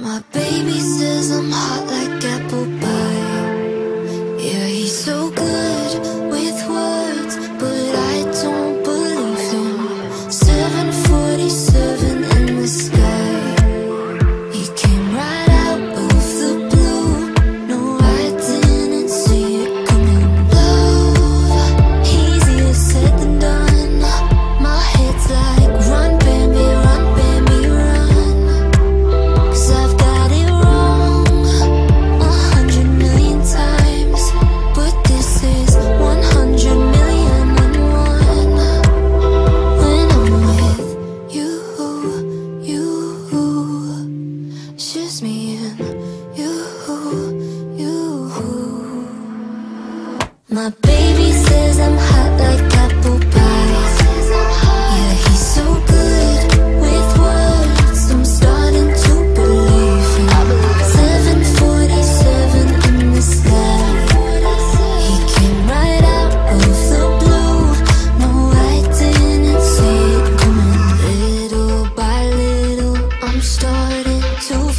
My baby says I'm hot like My baby says I'm hot like apple pie Yeah, he's so good with words. I'm starting to believe it 747 in the sky. He came right out of the blue. No, I didn't see it coming. Little by little, I'm starting to